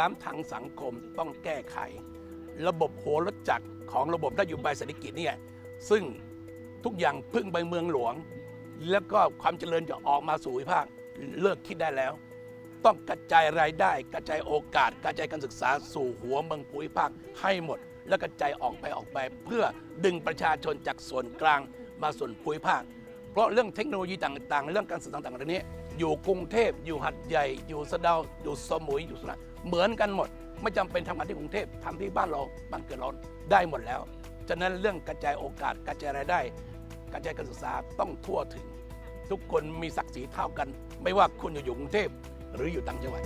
ล้ำทางสังคมต้องแก้ไข ระบบโหรจักรของระบบนโยบายเศรษฐกิจเนี่ยซึ่งทุกอย่างพึ่งไปเมืองหลวง แล้วก็ความเจริญจะออกมาสู่ภูมิภาคเลิกคิดได้แล้ว ต้องกระจายรายได้ กระจายโอกาส กระจายการศึกษาสู่หัวเมืองภูมิภาคให้หมด แล้วกระจายออกไปออกไป เพื่อดึงประชาชนจากส่วนกลางมาส่วนภูมิภาค เพราะเรื่องเทคโนโลยีต่างๆ เรื่องการสื่อสารต่างๆเหล่านี้ อยู่กรุงเทพอยู่หัดใหญ่ อยู่สะเดาอยู่สมุยอยู่สุราษฎร์เหมือนกันหมด ไม่จำเป็นทำงานที่กรุงเทพทำที่บ้านเราบ้านเกิดเราได้หมดแล้วฉะนั้นเรื่องกระจายโอกาสกระจายรายได้ กระจายการศึกษาต้องทั่วถึง ทุกคนมีศักดิ์ศรีเท่ากัน ไม่ว่าคุณอยู่อยู่กรุงเทพหรืออยู่ต่างจังหวัด